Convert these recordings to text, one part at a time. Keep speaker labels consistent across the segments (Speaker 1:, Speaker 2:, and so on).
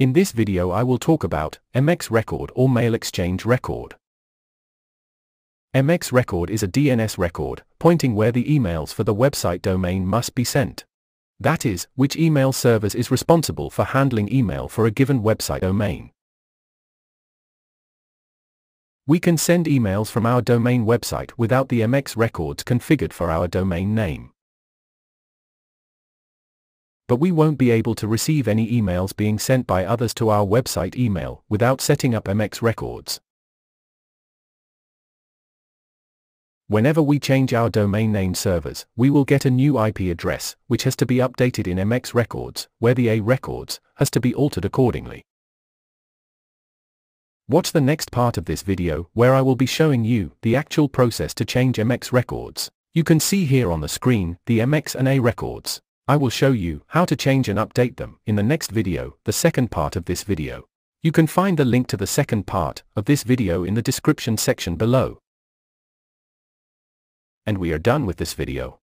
Speaker 1: In this video I will talk about MX record or mail exchange record. MX record is a DNS record, pointing where the emails for the website domain must be sent. That is, which email service is responsible for handling email for a given website domain. We can send emails from our domain website without the MX records configured for our domain name but we won't be able to receive any emails being sent by others to our website email without setting up MX records. Whenever we change our domain name servers, we will get a new IP address, which has to be updated in MX records, where the A records has to be altered accordingly. Watch the next part of this video, where I will be showing you the actual process to change MX records. You can see here on the screen the MX and A records. I will show you how to change and update them in the next video, the second part of this video. You can find the link to the second part of this video in the description section below. And we are done with this video.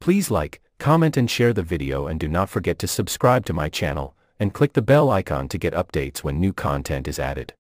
Speaker 1: Please like, comment and share the video and do not forget to subscribe to my channel, and click the bell icon to get updates when new content is added.